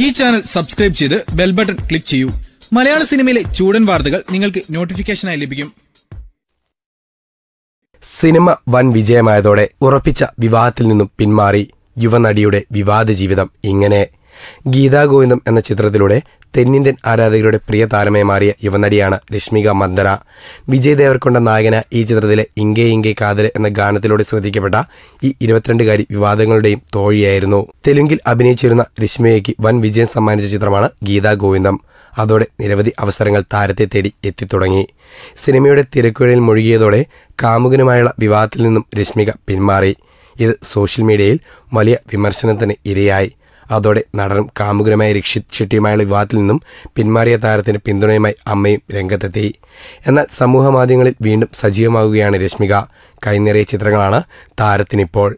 ഈ channel subscribe ചെയ്ത് bell button click ചെയ്യൂ. മലയാള സിനിമയിലെ ചൂടൻ വാർത്തകൾ നിങ്ങൾക്ക് നോട്ടിഫിക്കേഷനായി ലഭിക്കും. സിനിമ വൻ വിജയമായതോടെ ഉറപ്പിച്ച വിവാഹത്തിൽ നിന്നും പിന്മാറി യുവനടിയുടെ വിവാദ ജീവിതം ഇങ്ങനെ. ഗീതാ ഗോവിന്ദം എന്ന ചിത്രത്തിലൂടെ തെന്നിന്ത്യൻ ആരാധകരുടെ പ്രിയ താരമായി മാറിയ യുവനടിയാണ് രശ്മിക മന്ദന. വിജയ് ദേവർക്കൊണ്ട നായകന ഈ ചിത്രത്തിലെ ഇങ്കേ ഇങ്കേ കാതൽ എന്ന ഗാനത്തിലൂടെ ശ്രദ്ധിക്കപ്പെട്ട ഈ ഇരുപത്തിരണ്ടുകാരി വിവാദങ്ങളുടെയും തോഴിയായിരുന്നു. തെലുങ്കിൽ അഭിനയിച്ചിരുന്ന രശ്മികയ്ക്ക് വൻ വിജയം സമ്മാനിച്ച ചിത്രമാണ് ഗീതാ ഗോവിന്ദം. അതോടെ നിരവധി അവസരങ്ങൾ താരത്തെ തേടി എത്തിത്തുടങ്ങി. സിനിമയുടെ തിരക്കുകളിൽ മുഴുകിയതോടെ കാമുകനുമായുള്ള വിവാഹത്തിൽ നിന്നും രശ്മിക പിന്മാറി. ഇത് സോഷ്യൽ മീഡിയയിൽ വലിയ വിമർശനത്തിന് ഇരയായി. അതോടെ നടനും കാമുകനുമായ രക്ഷിത് ഷെട്ടിയുമായുള്ള വിവാഹത്തിൽ നിന്നും പിന്മാറിയ താരത്തിന് പിന്തുണയുമായി അമ്മയും രംഗത്തെത്തി. എന്നാൽ സമൂഹ മാധ്യമങ്ങളിൽ വീണ്ടും സജീവമാകുകയാണ് രശ്മിക. കൈനിറയ ചിത്രങ്ങളാണ് താരത്തിനിപ്പോൾ.